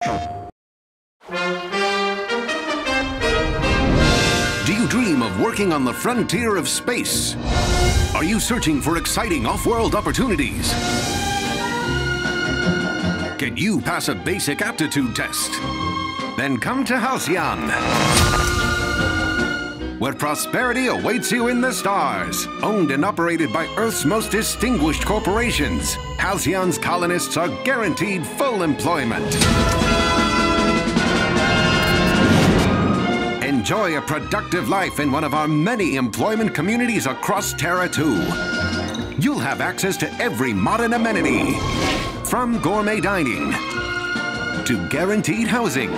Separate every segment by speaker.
Speaker 1: Do you dream of working on the frontier of space? Are you searching for exciting off-world opportunities? Can you pass a basic aptitude test? Then come to Halcyon, where prosperity awaits you in the stars. Owned and operated by Earth's most distinguished corporations, Halcyon's colonists are guaranteed full employment. Enjoy a productive life in one of our many employment communities across Terra 2. You'll have access to every modern amenity, from gourmet dining to guaranteed housing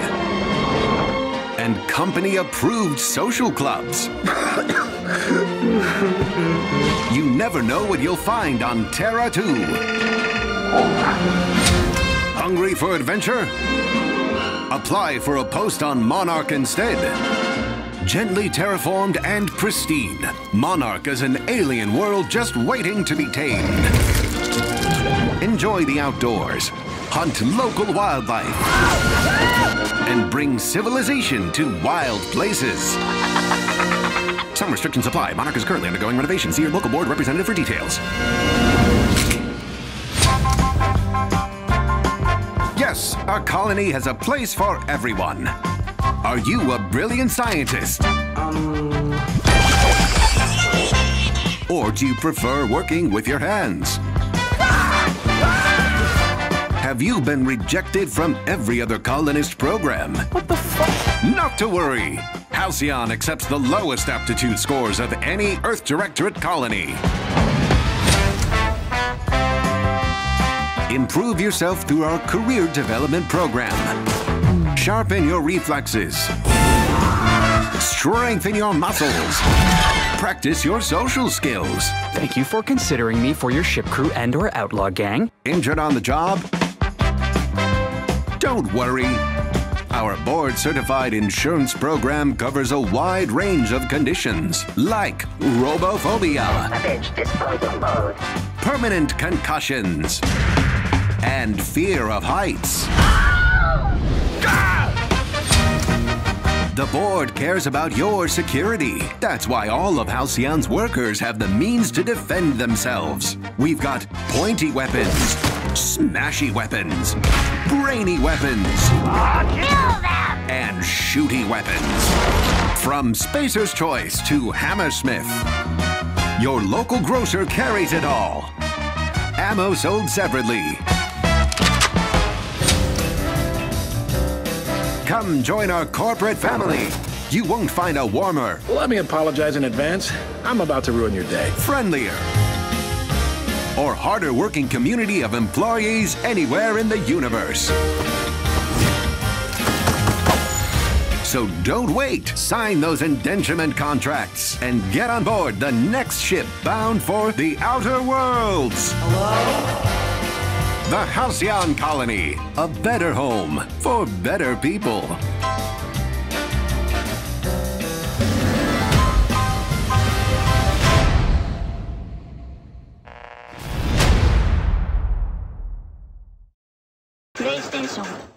Speaker 1: and company-approved social clubs. you never know what you'll find on Terra 2. Hungry for adventure? Apply for a post on Monarch instead. Gently terraformed and pristine, Monarch is an alien world just waiting to be tamed. Enjoy the outdoors, hunt local wildlife, and bring civilization to wild places. Some restrictions apply. Monarch is currently undergoing renovation. See your local board representative for details. Yes, our colony has a place for everyone. Are you a brilliant scientist? Um. Or do you prefer working with your hands? Have you been rejected from every other colonist program?
Speaker 2: What the fuck?
Speaker 1: Not to worry. Halcyon accepts the lowest aptitude scores of any Earth Directorate colony. Improve yourself through our career development program. Sharpen your reflexes. Strengthen your muscles. Practice your social skills.
Speaker 2: Thank you for considering me for your ship crew and or outlaw gang.
Speaker 1: Injured on the job? Don't worry. Our board certified insurance program covers a wide range of conditions like robophobia, permanent concussions, and fear of heights. Oh, The board cares about your security. That's why all of Halcyon's workers have the means to defend themselves. We've got pointy weapons, smashy weapons, brainy weapons, and shooty weapons. From Spacer's Choice to Hammersmith, your local grocer carries it all. Ammo sold separately. Come join our corporate family. You won't find a warmer,
Speaker 3: Let me apologize in advance. I'm about to ruin your day.
Speaker 1: friendlier, or harder working community of employees anywhere in the universe. So don't wait. Sign those indenturement contracts and get on board the next ship bound for the outer worlds. The Halcyon Colony, a better home for better people. PlayStation